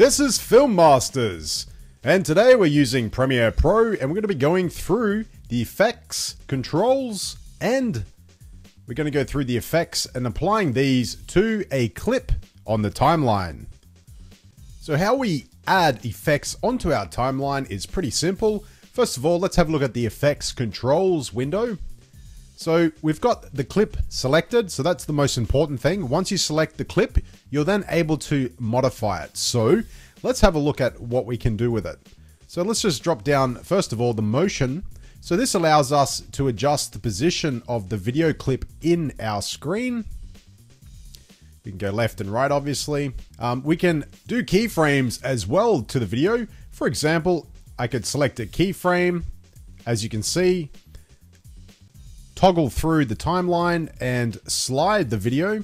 This is Film Masters, and today we're using Premiere Pro, and we're going to be going through the effects, controls, and we're going to go through the effects and applying these to a clip on the timeline. So how we add effects onto our timeline is pretty simple. First of all, let's have a look at the effects controls window. So we've got the clip selected, so that's the most important thing. Once you select the clip, you're then able to modify it. So let's have a look at what we can do with it. So let's just drop down, first of all, the motion. So this allows us to adjust the position of the video clip in our screen. We can go left and right, obviously. Um, we can do keyframes as well to the video. For example, I could select a keyframe. As you can see, toggle through the timeline and slide the video.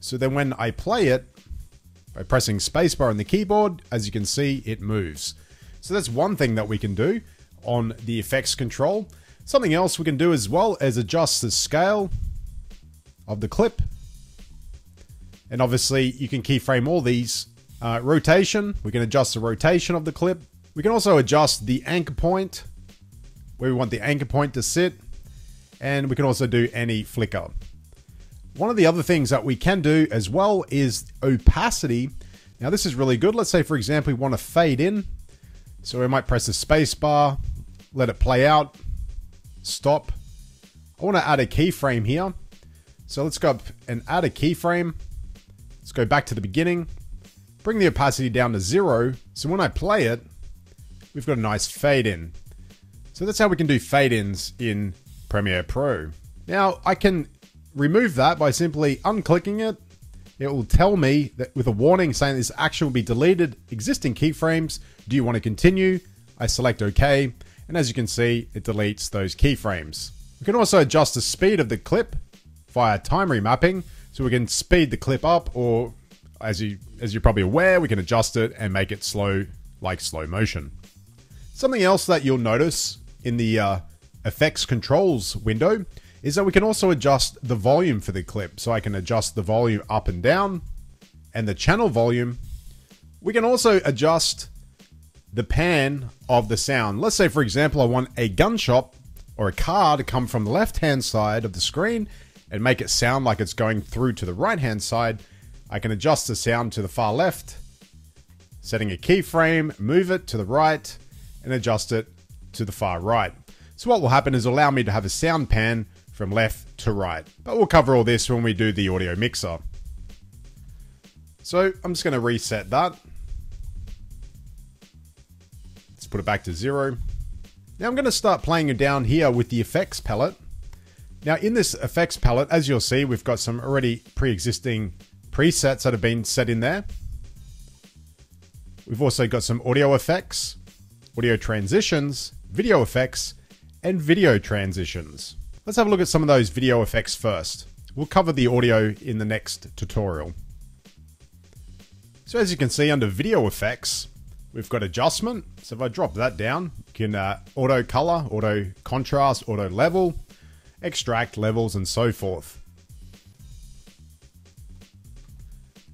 So then when I play it, by pressing spacebar on the keyboard, as you can see, it moves. So that's one thing that we can do on the effects control. Something else we can do as well is adjust the scale of the clip. And obviously you can keyframe all these. Uh, rotation, we can adjust the rotation of the clip. We can also adjust the anchor point, where we want the anchor point to sit and we can also do anti-flicker. One of the other things that we can do as well is opacity. Now this is really good. Let's say for example we want to fade in. So we might press the space bar, let it play out, stop. I want to add a keyframe here. So let's go up and add a keyframe. Let's go back to the beginning. Bring the opacity down to zero. So when I play it, we've got a nice fade in. So that's how we can do fade ins in Premiere Pro. Now, I can remove that by simply unclicking it. It will tell me that with a warning saying this action will be deleted existing keyframes. Do you want to continue? I select OK, and as you can see, it deletes those keyframes. We can also adjust the speed of the clip via time remapping, so we can speed the clip up, or as you as you're probably aware, we can adjust it and make it slow, like slow motion. Something else that you'll notice in the uh, effects controls window is that we can also adjust the volume for the clip. So I can adjust the volume up and down and the channel volume. We can also adjust the pan of the sound. Let's say, for example, I want a gunshot or a car to come from the left hand side of the screen and make it sound like it's going through to the right hand side. I can adjust the sound to the far left, setting a keyframe, move it to the right, and adjust it to the far right. So what will happen is allow me to have a sound pan from left to right. But we'll cover all this when we do the audio mixer. So I'm just going to reset that. Let's put it back to zero. Now I'm going to start playing it down here with the effects palette. Now in this effects palette, as you'll see, we've got some already pre-existing presets that have been set in there. We've also got some audio effects, audio transitions, video effects, and video transitions. Let's have a look at some of those video effects first. We'll cover the audio in the next tutorial. So as you can see under video effects, we've got adjustment. So if I drop that down, you can uh, auto color, auto contrast, auto level, extract levels and so forth.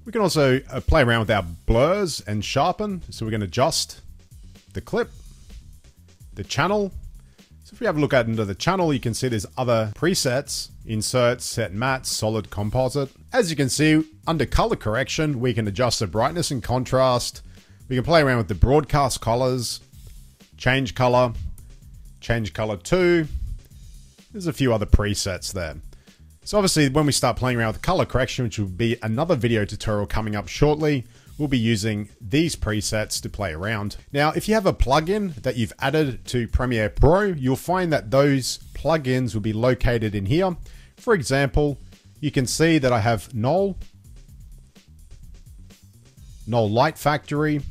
We can also uh, play around with our blurs and sharpen. So we can adjust the clip, the channel, so if we have a look at into the channel, you can see there's other presets, invert, set matte, solid composite. As you can see, under color correction, we can adjust the brightness and contrast. We can play around with the broadcast colors, change color, change color to. There's a few other presets there. So obviously when we start playing around with color correction, which will be another video tutorial coming up shortly, we'll be using these presets to play around. Now, if you have a plugin that you've added to Premiere Pro, you'll find that those plugins will be located in here. For example, you can see that I have Knoll, Knoll Light Factory.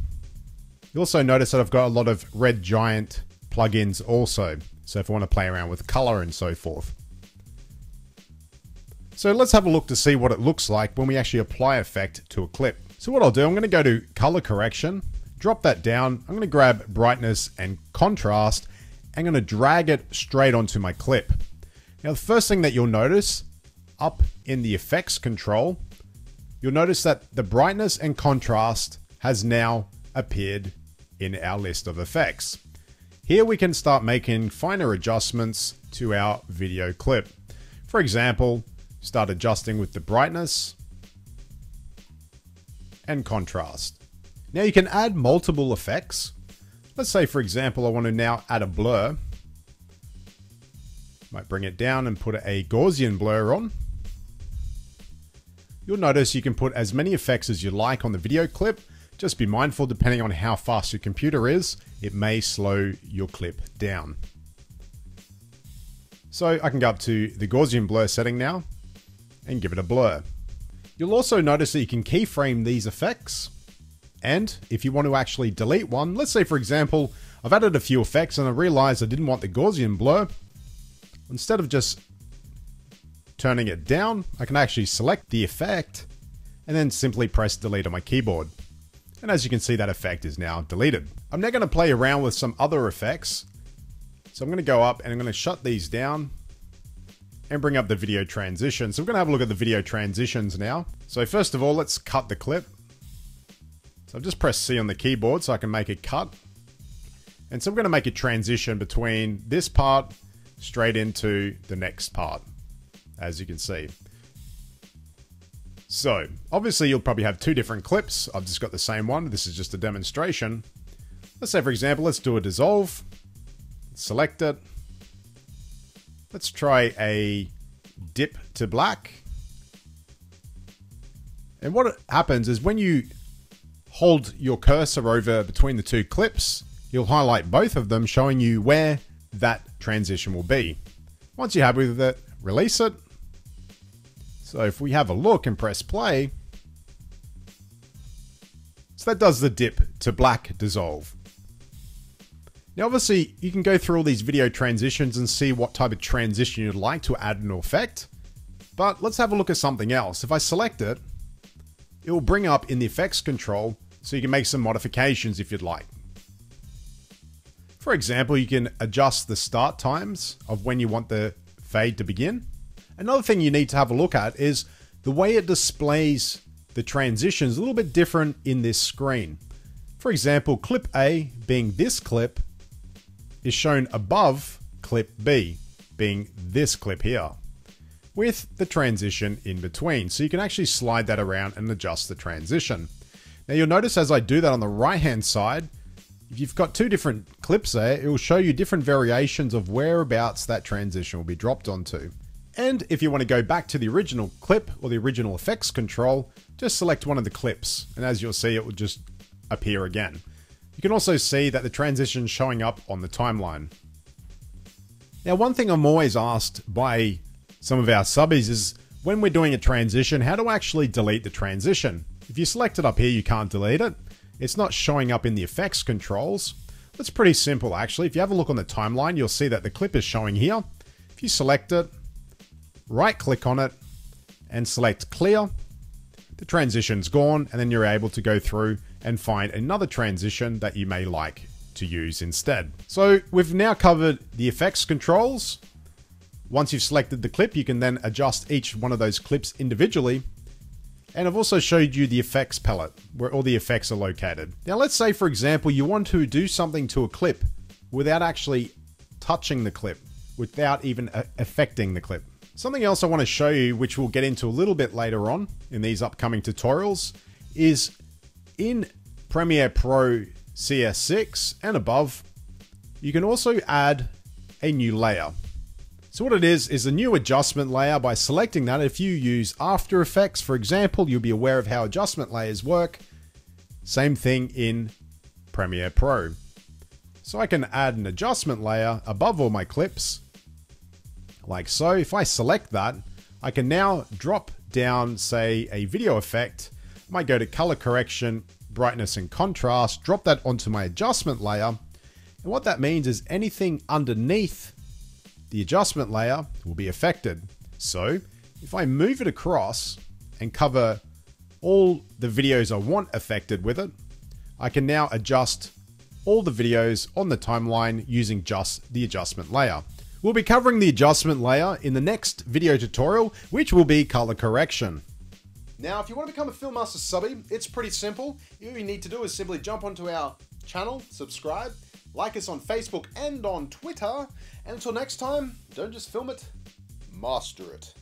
You also notice that I've got a lot of Red Giant plugins also. So if I want to play around with color and so forth. So let's have a look to see what it looks like when we actually apply effect to a clip. So what I'll do, I'm going to go to color correction, drop that down. I'm going to grab brightness and contrast. And I'm going to drag it straight onto my clip. Now, the first thing that you'll notice up in the effects control, you'll notice that the brightness and contrast has now appeared in our list of effects. Here we can start making finer adjustments to our video clip. For example, start adjusting with the brightness and contrast. Now you can add multiple effects. Let's say for example I want to now add a blur. Might bring it down and put a Gaussian blur on. You'll notice you can put as many effects as you like on the video clip. Just be mindful depending on how fast your computer is, it may slow your clip down. So I can go up to the Gaussian blur setting now and give it a blur. You'll also notice that you can keyframe these effects. And if you want to actually delete one, let's say for example, I've added a few effects and I realized I didn't want the Gaussian blur. Instead of just turning it down, I can actually select the effect and then simply press delete on my keyboard. And as you can see, that effect is now deleted. I'm now going to play around with some other effects. So I'm going to go up and I'm going to shut these down and bring up the video transition. So we're going to have a look at the video transitions now. So first of all, let's cut the clip. So I've just pressed C on the keyboard so I can make a cut. And so going to make a transition between this part straight into the next part as you can see. So, obviously you'll probably have two different clips. I've just got the same one. This is just a demonstration. Let's say, for example, let's do a dissolve. Select it. Let's try a dip to black. And what happens is when you hold your cursor over between the two clips, you'll highlight both of them, showing you where that transition will be. Once you're happy with it, release it, so if we have a look and press play, so that does the dip to black dissolve. Now obviously you can go through all these video transitions and see what type of transition you'd like to add an effect. But let's have a look at something else. If I select it, it will bring up in the effects control so you can make some modifications if you'd like. For example, you can adjust the start times of when you want the fade to begin. Another thing you need to have a look at is the way it displays the transitions a little bit different in this screen. For example, clip A being this clip is shown above clip B being this clip here with the transition in between. So you can actually slide that around and adjust the transition. Now you'll notice as I do that on the right hand side, if you've got two different clips there, it will show you different variations of whereabouts that transition will be dropped onto. And if you want to go back to the original clip or the original effects control, just select one of the clips. And as you'll see, it will just appear again. Can also see that the transition showing up on the timeline. Now, one thing I'm always asked by some of our subbies is when we're doing a transition, how to actually delete the transition. If you select it up here, you can't delete it. It's not showing up in the effects controls. That's pretty simple actually. If you have a look on the timeline, you'll see that the clip is showing here. If you select it, right click on it and select clear. The transition's gone and then you're able to go through and find another transition that you may like to use instead. So we've now covered the effects controls. Once you've selected the clip, you can then adjust each one of those clips individually. And I've also showed you the effects palette, where all the effects are located. Now let's say, for example, you want to do something to a clip without actually touching the clip, without even uh, affecting the clip. Something else I want to show you, which we'll get into a little bit later on in these upcoming tutorials, is in Premiere Pro CS6 and above, you can also add a new layer. So what it is, is a new adjustment layer. By selecting that, if you use After Effects, for example, you'll be aware of how adjustment layers work. Same thing in Premiere Pro. So I can add an adjustment layer above all my clips like so. If I select that, I can now drop down, say, a video effect. Might go to color correction, brightness and contrast, drop that onto my adjustment layer. And what that means is anything underneath the adjustment layer will be affected. So if I move it across and cover all the videos I want affected with it, I can now adjust all the videos on the timeline using just the adjustment layer. We'll be covering the adjustment layer in the next video tutorial, which will be color correction. Now, if you want to become a film master subby, it's pretty simple. All you need to do is simply jump onto our channel, subscribe, like us on Facebook and on Twitter. And until next time, don't just film it, master it.